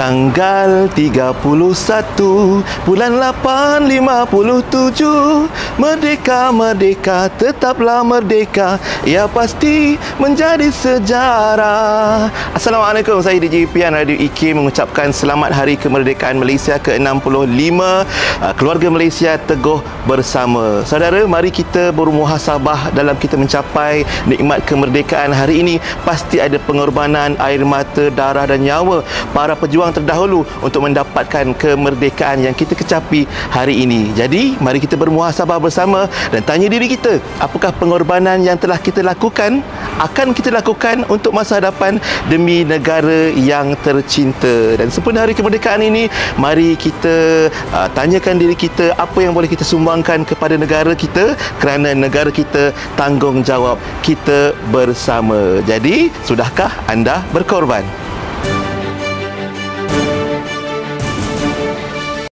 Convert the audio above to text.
Tanggal 31 Bulan 8 57 Merdeka, merdeka Tetaplah merdeka. Ia pasti menjadi sejarah. Assalamualaikum Saya DJ Pian Radio IK Mengucapkan selamat hari kemerdekaan Malaysia ke-65. Uh, Keluarga Malaysia teguh bersama. Saudara, mari kita bermuhasabah Dalam kita mencapai nikmat kemerdekaan hari ini. Pasti ada pengorbanan air mata, darah dan nyawa. Para pejuang pejuang terdahulu untuk mendapatkan kemerdekaan yang kita kecapi hari ini. Jadi, mari kita bermuhasabah bersama dan tanya diri kita, apakah pengorbanan yang telah kita lakukan akan kita lakukan untuk masa hadapan demi negara yang tercinta. Dan sempena hari kemerdekaan ini, mari kita uh, tanyakan diri kita apa yang boleh kita sumbangkan kepada negara kita kerana negara kita tanggungjawab kita bersama. Jadi, sudahkah anda berkorban?